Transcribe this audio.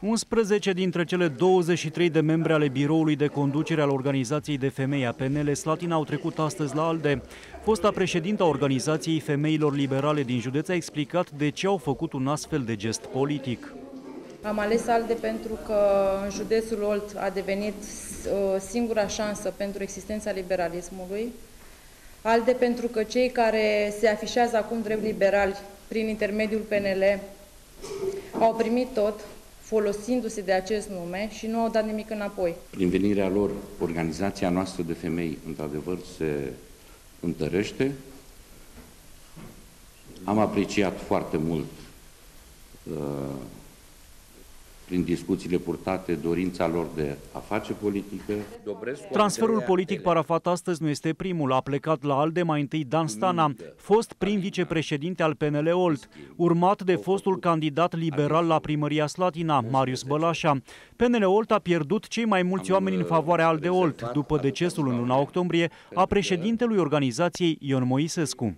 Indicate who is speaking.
Speaker 1: 11 dintre cele 23 de membri ale biroului de conducere al organizației de femei a PNL Slatina au trecut astăzi la ALDE. Fosta președintă a organizației femeilor liberale din județ a explicat de ce au făcut un astfel de gest politic.
Speaker 2: Am ales ALDE pentru că în județul Olt a devenit uh, singura șansă pentru existența liberalismului. ALDE pentru că cei care se afișează acum drept liberali prin intermediul PNL au primit tot, folosindu-se de acest nume și nu au dat nimic înapoi.
Speaker 3: Prin venirea lor, organizația noastră de femei, într-adevăr, se întărește. Am apreciat foarte mult uh, prin discuțiile purtate, dorința lor de a face politică.
Speaker 1: Transferul politic parafat astăzi nu este primul. A plecat la ALDE mai întâi Dan Stana, fost prim vicepreședinte al PNL Olt, urmat de fostul candidat liberal la primăria Slatina, Marius Bălașa. PNL Olt a pierdut cei mai mulți oameni în favoarea ALDE Olt, după decesul în luna octombrie a președintelui organizației Ion Moisescu.